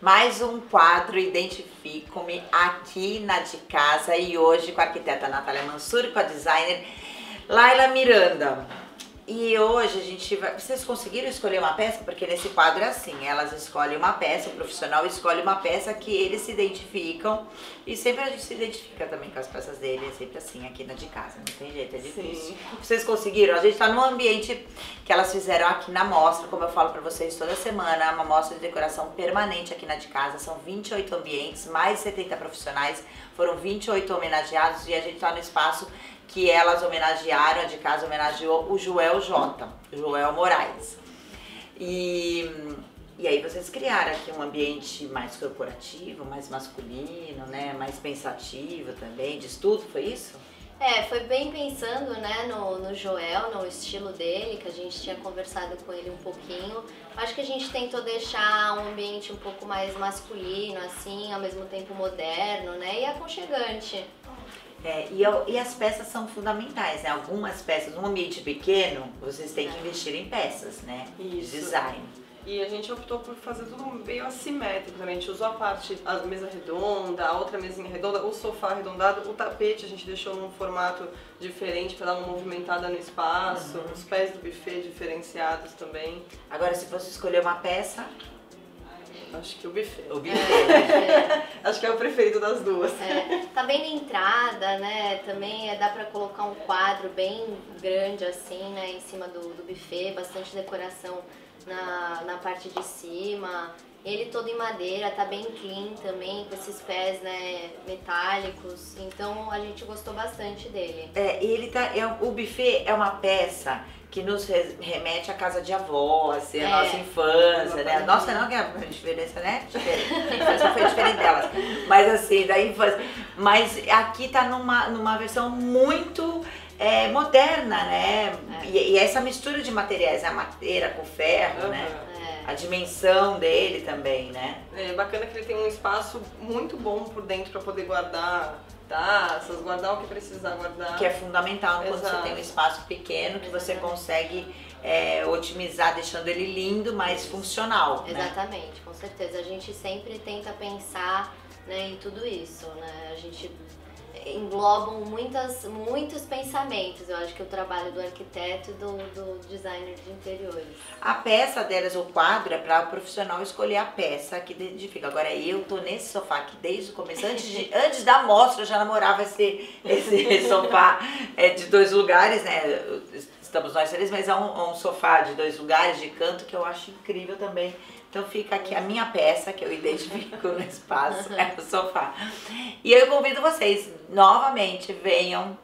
mais um quadro Identifico-me aqui na de casa e hoje com a arquiteta Natália Mansur e com a designer Laila Miranda. E hoje a gente vai. Vocês conseguiram escolher uma peça? Porque nesse quadro é assim: elas escolhem uma peça, o profissional escolhe uma peça que eles se identificam. E sempre a gente se identifica também com as peças dele, é sempre assim aqui na de casa, não tem jeito, é difícil. Sim. Vocês conseguiram? A gente tá num ambiente que elas fizeram aqui na mostra, como eu falo para vocês toda semana, uma mostra de decoração permanente aqui na de casa. São 28 ambientes, mais de 70 profissionais, foram 28 homenageados e a gente tá no espaço que elas homenagearam, a de casa homenageou o Joel J, Joel Moraes. E, e aí vocês criaram aqui um ambiente mais corporativo, mais masculino, né? Mais pensativo também, de estudo, foi isso? É, foi bem pensando né, no, no Joel, no estilo dele, que a gente tinha conversado com ele um pouquinho. Acho que a gente tentou deixar um ambiente um pouco mais masculino, assim, ao mesmo tempo moderno, né? E aconchegante. É, e, e, as peças são fundamentais, né? Algumas peças, num ambiente pequeno, vocês têm que é. investir em peças, né? Isso. Design. E a gente optou por fazer tudo meio assimétrico também. A gente usou a parte, a mesa redonda, a outra mesinha redonda, o sofá arredondado, o tapete a gente deixou num formato diferente para dar uma movimentada no espaço, uhum. os pés do buffet diferenciados também. Agora, se fosse escolher uma peça, Acho que o buffet. O buffet. É, Acho que é o preferido das duas. É, tá bem na entrada, né? Também é, dá pra colocar um quadro bem grande assim, né? Em cima do, do buffet, bastante decoração na, na parte de cima. Ele todo em madeira, tá bem clean também, com esses pés, né, metálicos. Então a gente gostou bastante dele. É, ele tá. É, o buffet é uma peça que nos remete à casa de avó, assim, a é. nossa infância, né? Nossa, não que a diferença, né? A infância foi diferente delas. Mas assim, da infância. Mas aqui tá numa, numa versão muito é, moderna, né? É. E, e, essa mistura de materiais, a madeira com ferro, uhum. né? A dimensão dele também, né? É bacana que ele tem um espaço muito bom por dentro para poder guardar taças, guardar o que precisar guardar. Que é fundamental Exato. quando você tem um espaço pequeno que você consegue é, otimizar, deixando ele lindo, mas funcional. Né? Exatamente, né? com certeza. A gente sempre tenta pensar né, em tudo isso, né? A gente englobam muitas, muitos pensamentos. Eu acho que o trabalho do arquiteto e do, do designer de interiores. A peça delas, o quadro, é para o profissional escolher a peça que identifica. Agora eu tô nesse sofá aqui desde o começo, antes, de, antes da mostra eu já namorava esse, esse sofá é, de dois lugares, né? Estamos nós três, mas é um, um sofá de dois lugares, de canto, que eu acho incrível também então fica aqui a minha peça que eu identifico no espaço, é o sofá. E eu convido vocês, novamente, venham.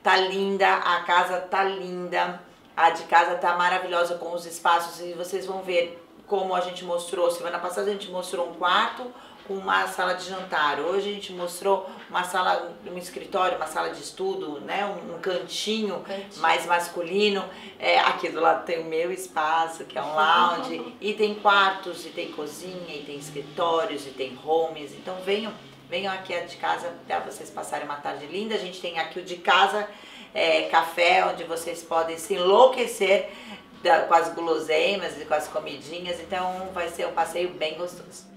Tá linda, a casa tá linda, a de casa tá maravilhosa com os espaços e vocês vão ver como a gente mostrou. Semana passada a gente mostrou um quarto, com uma sala de jantar. Hoje a gente mostrou uma sala, um escritório, uma sala de estudo, né? um, um cantinho, cantinho, mais masculino. É, aqui do lado tem o meu espaço, que é um lounge, e tem quartos, e tem cozinha, e tem escritórios, e tem homes. Então venham, venham aqui de casa para vocês passarem uma tarde linda. A gente tem aqui o de casa é, café, onde vocês podem se enlouquecer da, com as guloseimas e com as comidinhas. Então vai ser um passeio bem gostoso.